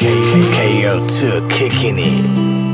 KO2 kicking it.